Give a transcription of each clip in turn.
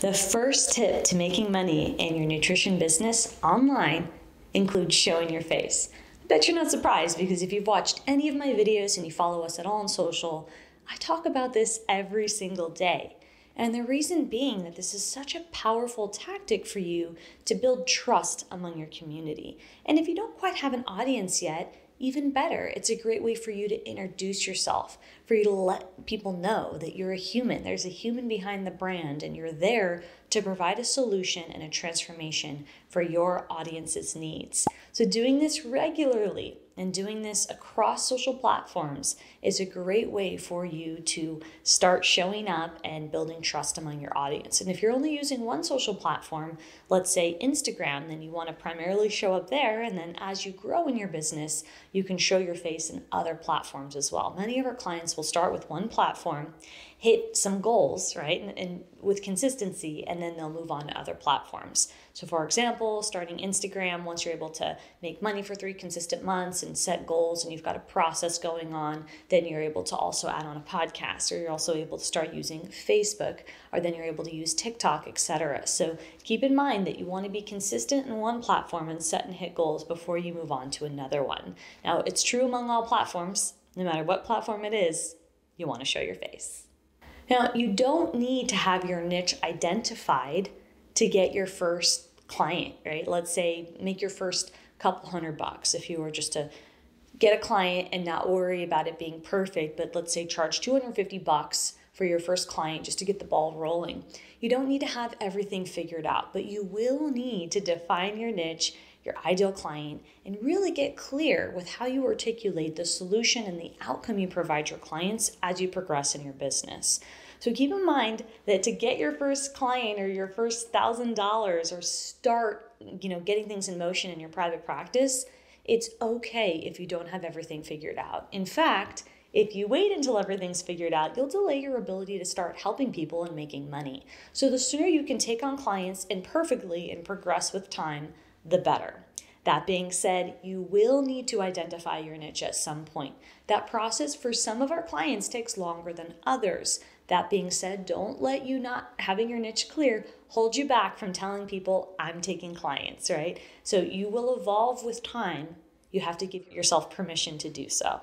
The first tip to making money in your nutrition business online includes showing your face. I bet you're not surprised because if you've watched any of my videos and you follow us at all on social, I talk about this every single day. And the reason being that this is such a powerful tactic for you to build trust among your community. And if you don't quite have an audience yet, even better. It's a great way for you to introduce yourself, for you to let people know that you're a human. There's a human behind the brand, and you're there to provide a solution and a transformation for your audience's needs. So, doing this regularly and doing this across social platforms is a great way for you to start showing up and building trust among your audience. And if you're only using one social platform, let's say Instagram, then you want to primarily show up there. And then as you grow in your business, you can show your face in other platforms as well. Many of our clients will start with one platform hit some goals, right? And, and, with consistency, and then they'll move on to other platforms. So, for example, starting Instagram, once you're able to make money for three consistent months and set goals, and you've got a process going on, then you're able to also add on a podcast, or you're also able to start using Facebook, or then you're able to use TikTok, etc. So, keep in mind that you want to be consistent in one platform and set and hit goals before you move on to another one. Now, it's true among all platforms, no matter what platform it is, you want to show your face. Now, you don't need to have your niche identified to get your first client, right? Let's say make your first couple hundred bucks if you were just to get a client and not worry about it being perfect, but let's say charge 250 bucks for your first client just to get the ball rolling. You don't need to have everything figured out, but you will need to define your niche your ideal client, and really get clear with how you articulate the solution and the outcome you provide your clients as you progress in your business. So keep in mind that to get your first client or your first thousand dollars or start, you know, getting things in motion in your private practice, it's okay if you don't have everything figured out. In fact, if you wait until everything's figured out, you'll delay your ability to start helping people and making money. So the sooner you can take on clients and perfectly and progress with time, the better. That being said, you will need to identify your niche at some point. That process for some of our clients takes longer than others. That being said, don't let you not having your niche clear hold you back from telling people, I'm taking clients, right? So you will evolve with time. You have to give yourself permission to do so.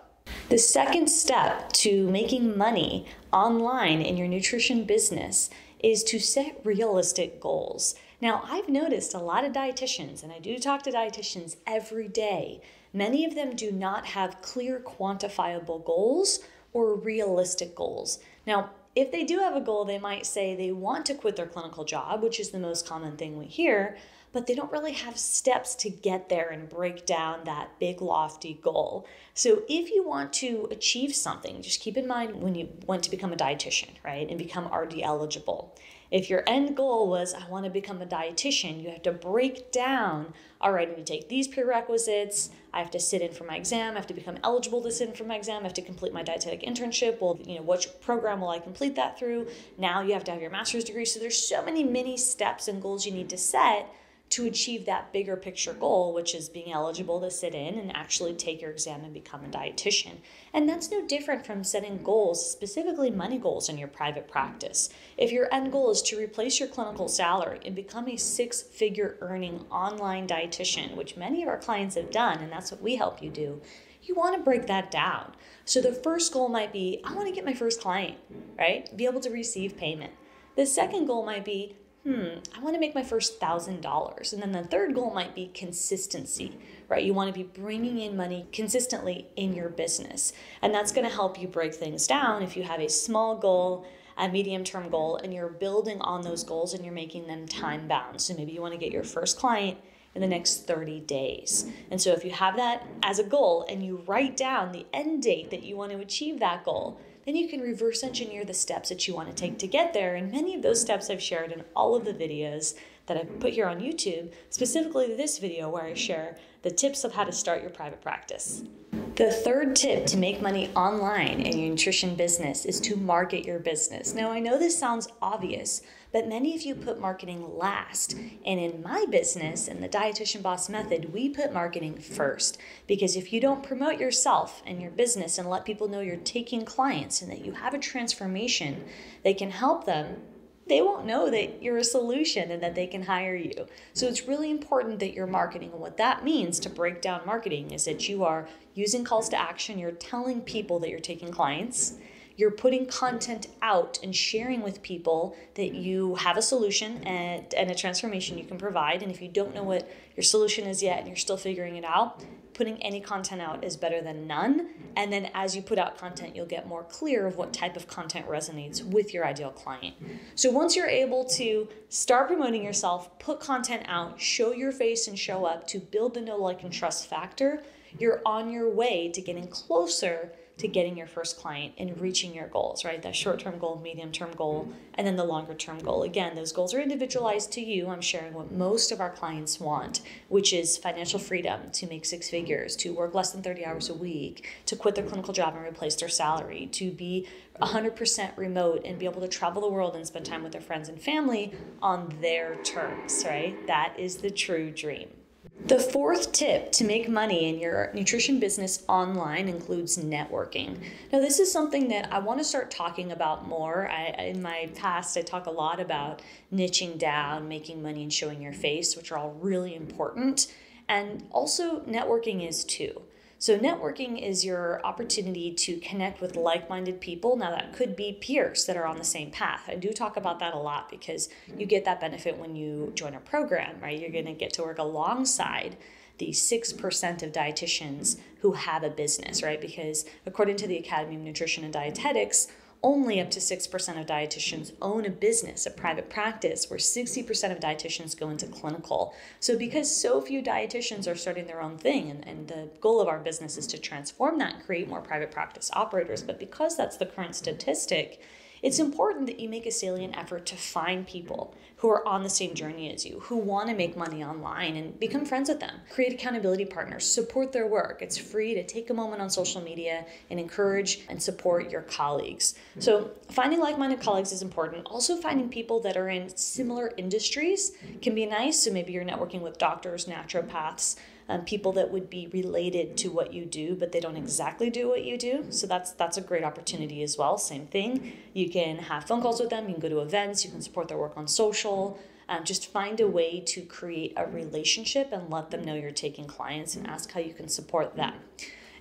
The second step to making money online in your nutrition business is to set realistic goals. Now, I've noticed a lot of dietitians, and I do talk to dietitians every day, many of them do not have clear, quantifiable goals or realistic goals. Now, if they do have a goal, they might say they want to quit their clinical job, which is the most common thing we hear, but they don't really have steps to get there and break down that big, lofty goal. So, if you want to achieve something, just keep in mind when you want to become a dietitian, right, and become RD eligible. If your end goal was, I want to become a dietitian, you have to break down, all right, I'm going to take these prerequisites. I have to sit in for my exam. I have to become eligible to sit in for my exam. I have to complete my dietetic internship. Well, you know, which program will I complete that through? Now you have to have your master's degree. So there's so many mini steps and goals you need to set to achieve that bigger picture goal, which is being eligible to sit in and actually take your exam and become a dietitian. And that's no different from setting goals, specifically money goals in your private practice. If your end goal is to replace your clinical salary and become a six figure earning online dietitian, which many of our clients have done, and that's what we help you do, you want to break that down. So the first goal might be I want to get my first client, right? Be able to receive payment. The second goal might be hmm, I want to make my first thousand dollars. And then the third goal might be consistency, right? You want to be bringing in money consistently in your business. And that's going to help you break things down if you have a small goal, a medium term goal, and you're building on those goals and you're making them time bound. So maybe you want to get your first client in the next 30 days. And so if you have that as a goal and you write down the end date that you want to achieve that goal, then you can reverse engineer the steps that you want to take to get there. And many of those steps I've shared in all of the videos that I've put here on YouTube, specifically this video where I share the tips of how to start your private practice. The third tip to make money online in your nutrition business is to market your business. Now, I know this sounds obvious, but many of you put marketing last. And in my business, in the Dietitian Boss Method, we put marketing first. Because if you don't promote yourself and your business and let people know you're taking clients and that you have a transformation that can help them they won't know that you're a solution and that they can hire you. So it's really important that you're marketing. And what that means to break down marketing is that you are using calls to action, you're telling people that you're taking clients, you're putting content out and sharing with people that you have a solution and, and a transformation you can provide. And if you don't know what your solution is yet and you're still figuring it out, putting any content out is better than none. And then as you put out content, you'll get more clear of what type of content resonates with your ideal client. So once you're able to start promoting yourself, put content out, show your face and show up to build the know, like, and trust factor, you're on your way to getting closer to getting your first client and reaching your goals, right? That short term goal, medium term goal, and then the longer term goal. Again, those goals are individualized to you. I'm sharing what most of our clients want, which is financial freedom to make six figures, to work less than 30 hours a week, to quit their clinical job and replace their salary, to be 100% remote and be able to travel the world and spend time with their friends and family on their terms, right? That is the true dream. The fourth tip to make money in your nutrition business online includes networking. Now, this is something that I want to start talking about more. I, in my past, I talk a lot about niching down, making money, and showing your face, which are all really important. And also, networking is too. So, networking is your opportunity to connect with like minded people. Now, that could be peers that are on the same path. I do talk about that a lot because you get that benefit when you join a program, right? You're going to get to work alongside the 6% of dietitians who have a business, right? Because according to the Academy of Nutrition and Dietetics, only up to 6% of dietitians own a business, a private practice, where 60% of dietitians go into clinical. So, because so few dietitians are starting their own thing, and, and the goal of our business is to transform that and create more private practice operators, but because that's the current statistic, it's important that you make a salient effort to find people who are on the same journey as you, who want to make money online and become friends with them. Create accountability partners, support their work. It's free to take a moment on social media and encourage and support your colleagues. So, finding like minded colleagues is important. Also, finding people that are in similar industries can be nice. So, maybe you're networking with doctors, naturopaths, um, people that would be related to what you do, but they don't exactly do what you do. So that's that's a great opportunity as well. Same thing. You can have phone calls with them. You can go to events. You can support their work on social. Um, just find a way to create a relationship and let them know you're taking clients and ask how you can support them.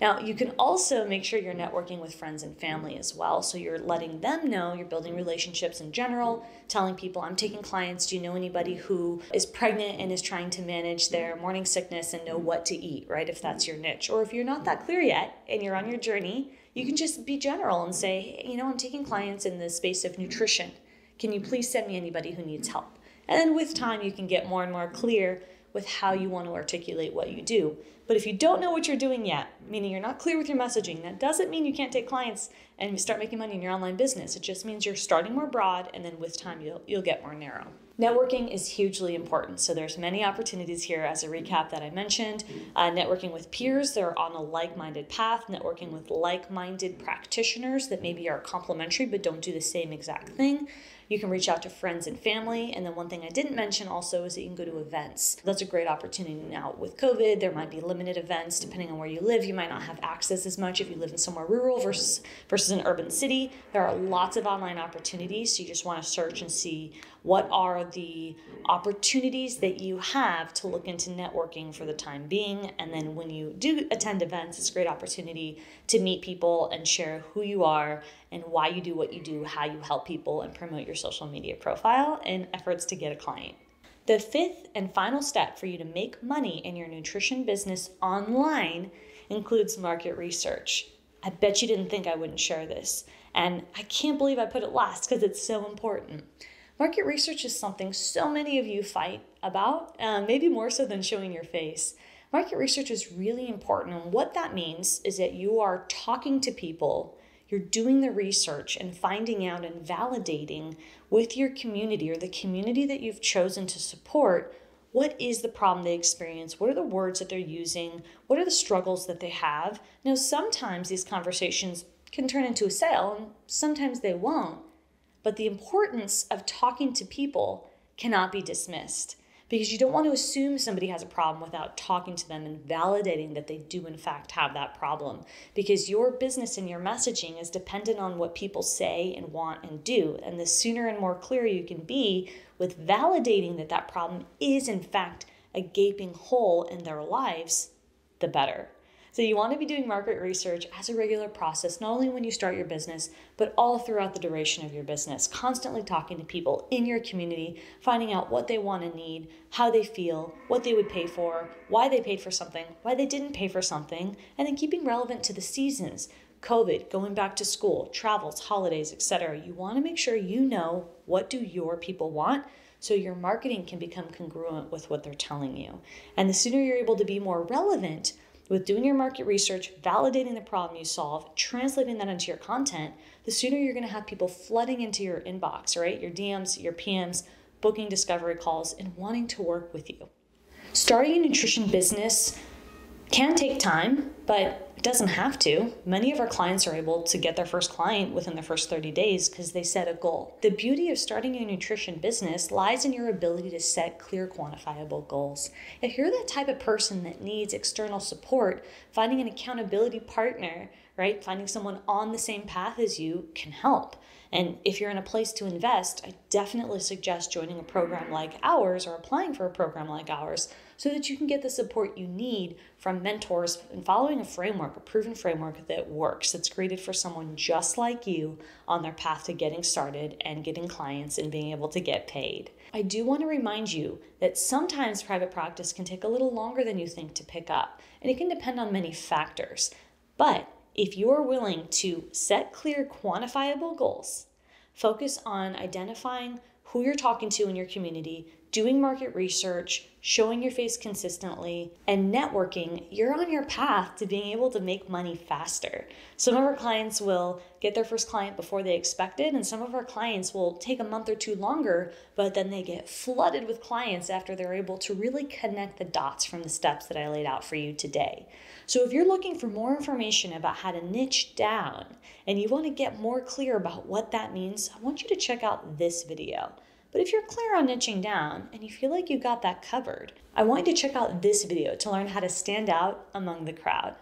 Now, you can also make sure you're networking with friends and family as well. So you're letting them know you're building relationships in general, telling people, I'm taking clients. Do you know anybody who is pregnant and is trying to manage their morning sickness and know what to eat, right? If that's your niche. Or if you're not that clear yet and you're on your journey, you can just be general and say, you know, I'm taking clients in the space of nutrition. Can you please send me anybody who needs help? And then with time, you can get more and more clear with how you want to articulate what you do. But if you don't know what you're doing yet, meaning you're not clear with your messaging, that doesn't mean you can't take clients and start making money in your online business. It just means you're starting more broad and then with time you'll you'll get more narrow. Networking is hugely important. So there's many opportunities here as a recap that I mentioned. Uh, networking with peers that are on a like-minded path, networking with like-minded practitioners that maybe are complementary but don't do the same exact thing. You can reach out to friends and family. And then one thing I didn't mention also is that you can go to events. That's a great opportunity now with COVID. There might be limited events depending on where you live. You might not have access as much if you live in somewhere rural versus versus an urban city. There are lots of online opportunities. So you just want to search and see what are the opportunities that you have to look into networking for the time being. And then when you do attend events, it's a great opportunity to meet people and share who you are and why you do what you do, how you help people, and promote your social media profile in efforts to get a client. The fifth and final step for you to make money in your nutrition business online includes market research. I bet you didn't think I wouldn't share this, and I can't believe I put it last because it's so important. Market research is something so many of you fight about, uh, maybe more so than showing your face. Market research is really important, and what that means is that you are talking to people, you're doing the research and finding out and validating with your community or the community that you've chosen to support what is the problem they experience? What are the words that they're using? What are the struggles that they have? Now, sometimes these conversations can turn into a sale, and sometimes they won't. But the importance of talking to people cannot be dismissed because you don't want to assume somebody has a problem without talking to them and validating that they do, in fact, have that problem. Because your business and your messaging is dependent on what people say and want and do. And the sooner and more clear you can be with validating that that problem is, in fact, a gaping hole in their lives, the better. So you want to be doing market research as a regular process, not only when you start your business, but all throughout the duration of your business, constantly talking to people in your community, finding out what they want and need, how they feel, what they would pay for, why they paid for something, why they didn't pay for something, and then keeping relevant to the seasons. COVID, going back to school, travels, holidays, etc. You want to make sure you know what do your people want so your marketing can become congruent with what they're telling you. And the sooner you're able to be more relevant, with doing your market research, validating the problem you solve, translating that into your content, the sooner you're going to have people flooding into your inbox, right? Your DMs, your PMs, booking discovery calls, and wanting to work with you. Starting a nutrition business can take time, but doesn't have to. Many of our clients are able to get their first client within the first 30 days because they set a goal. The beauty of starting a nutrition business lies in your ability to set clear, quantifiable goals. If you're that type of person that needs external support, finding an accountability partner, right, finding someone on the same path as you can help. And if you're in a place to invest, I definitely suggest joining a program like ours or applying for a program like ours so that you can get the support you need from mentors and following a framework, a proven framework that works, that's created for someone just like you on their path to getting started and getting clients and being able to get paid. I do want to remind you that sometimes private practice can take a little longer than you think to pick up, and it can depend on many factors. But if you are willing to set clear, quantifiable goals, focus on identifying who you're talking to in your community, doing market research, showing your face consistently, and networking, you're on your path to being able to make money faster. Some of our clients will get their first client before they expected, and some of our clients will take a month or two longer, but then they get flooded with clients after they're able to really connect the dots from the steps that I laid out for you today. So if you're looking for more information about how to niche down and you want to get more clear about what that means, I want you to check out this video. But if you're clear on niching down and you feel like you got that covered, I want you to check out this video to learn how to stand out among the crowd.